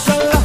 son